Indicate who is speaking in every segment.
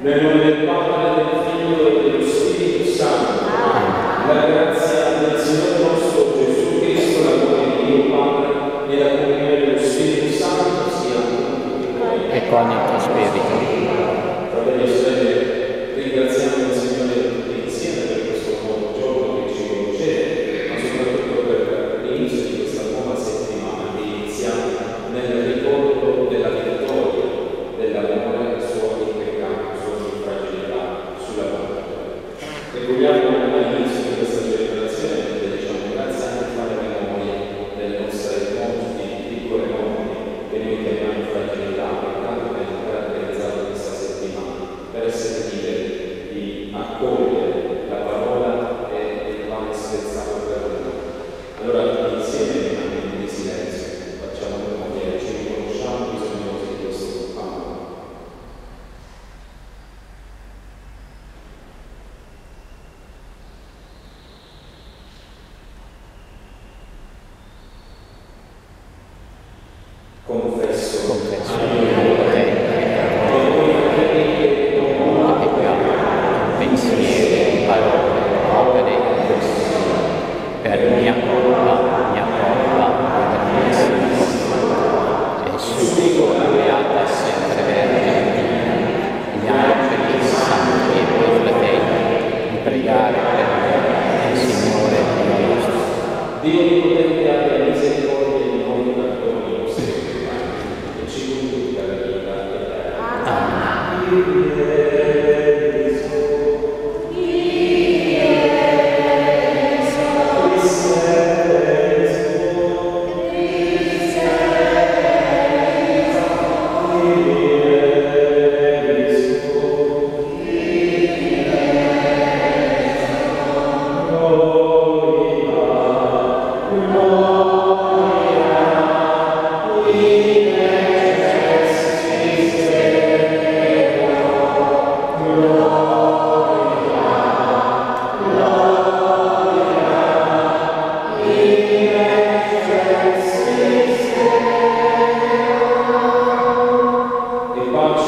Speaker 1: Nel nome del Padre, del Figlio dello Spirito Santo. La
Speaker 2: grazia del Signore nostro
Speaker 1: Gesù Cristo, la gloria
Speaker 2: di Dio Padre e la comunione dello Spirito Santo sia con tutti E con il tuo spirito. Fratelli e sorelle, ringraziamo il Signore tutti insieme per questo nuovo giorno che ci concede, ma soprattutto per l'inizio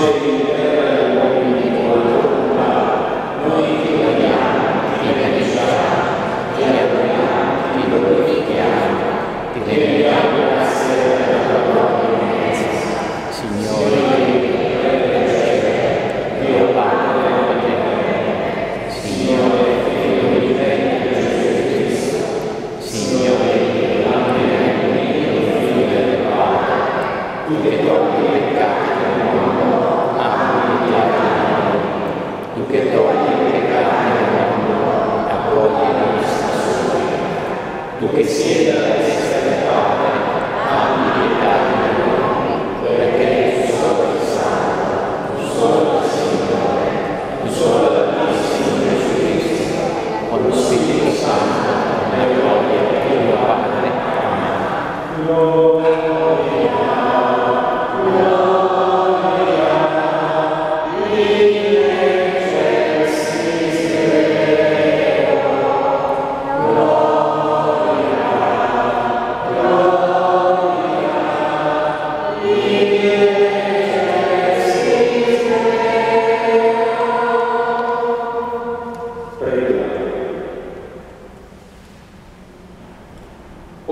Speaker 2: Amen.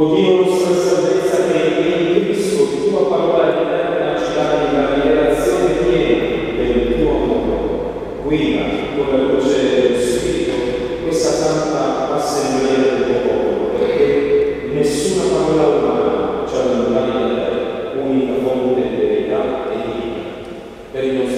Speaker 1: Ognuno nostra salvezza che è in Cristo di tua parola eterna ci dà la rivelazione piena del tuo amore. Guida con la luce dello Spirito questa santa assemblea del tuo popolo, perché nessuna parola umana ci allontani da te, unica fonte di verità e di vita. Per il nostro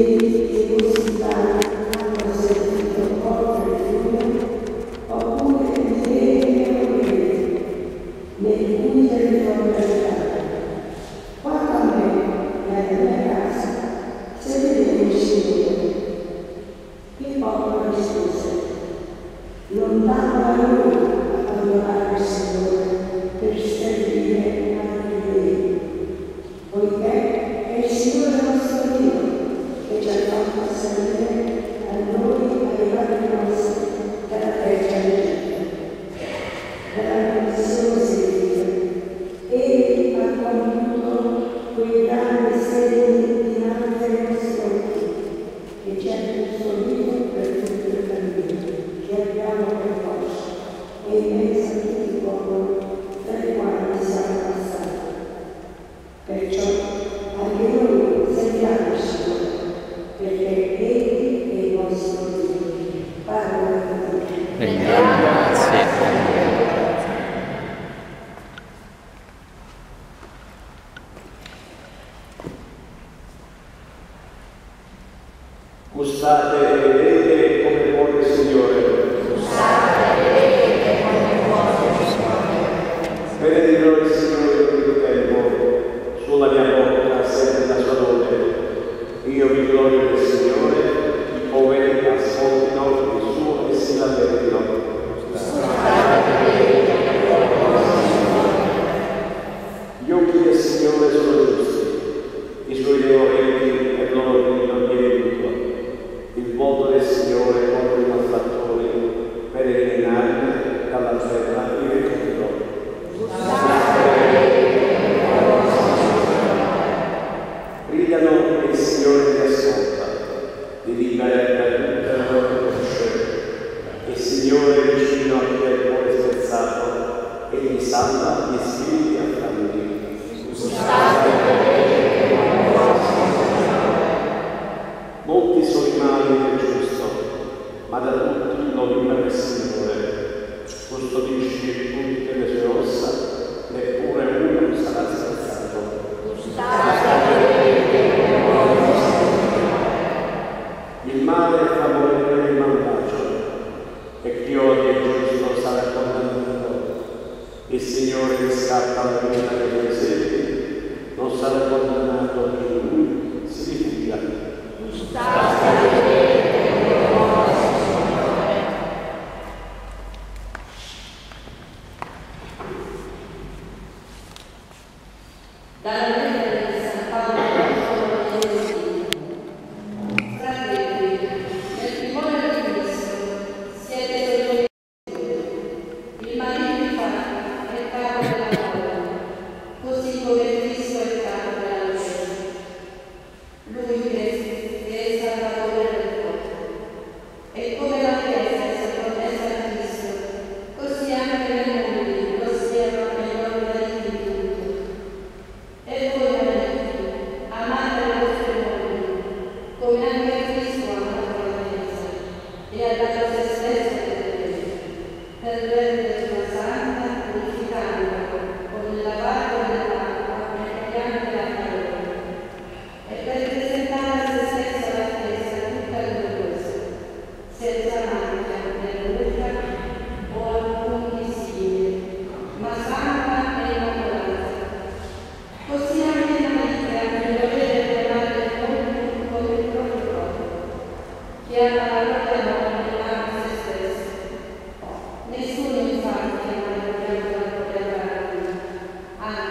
Speaker 1: povero Gesù,
Speaker 3: lontano da lui, a dove Signore. Spezzato e
Speaker 4: Bye.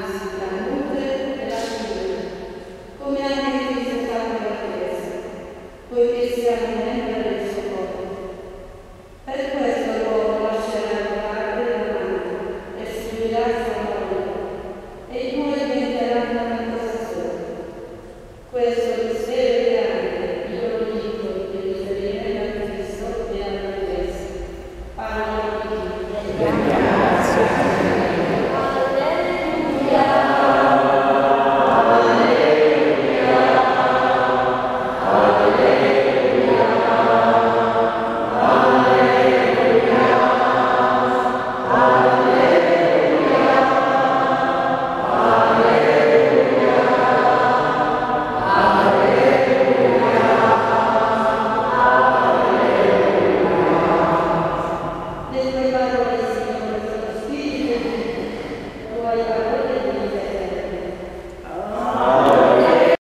Speaker 4: Anzi la